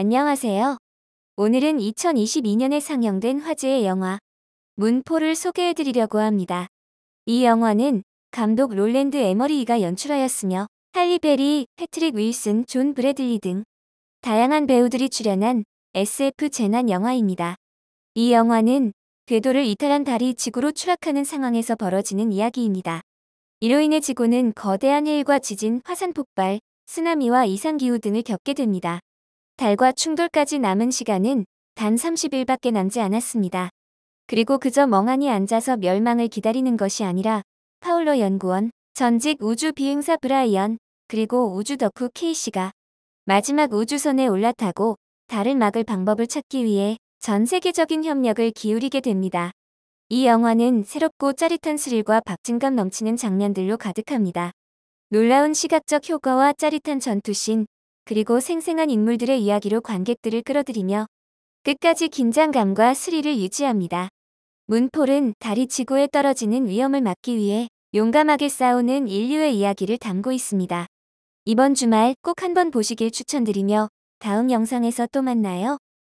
안녕하세요. 오늘은 2022년에 상영된 화제의 영화 문폴을 소개해드리려고 합니다. 이 영화는 감독 롤랜드 에머리히가 연출하였으며 할리 베리, 패트릭 윌슨, 존 브래들리 등 다양한 배우들이 출연한 SF 재난 영화입니다. 이 영화는 궤도를 이탈한 달이 지구로 추락하는 상황에서 벌어지는 이야기입니다. 이로 인해 지구는 거대한 해일과 지진, 화산 폭발, 쓰나미와 이상기후 등을 겪게 됩니다. 달과 충돌까지 남은 시간은 단 30일밖에 남지 않았습니다. 그리고 그저 멍하니 앉아서 멸망을 기다리는 것이 아니라 파울러 연구원, 전직 우주 비행사 브라이언, 그리고 우주 덕후 케이씨가 마지막 우주선에 올라타고 달을 막을 방법을 찾기 위해 전 세계적인 협력을 기울이게 됩니다. 이 영화는 새롭고 짜릿한 스릴과 박진감 넘치는 장면들로 가득합니다. 놀라운 시각적 효과와 짜릿한 전투신, 그리고 생생한 인물들의 이야기로 관객들을 끌어들이며 끝까지 긴장감과 스릴을 유지합니다. 문폴은 달이 지구에 떨어지는 위험을 막기 위해 용감하게 싸우는 인류의 이야기를 담고 있습니다. 이번 주말 꼭 한번 보시길 추천드리며 다음 영상에서 또 만나요.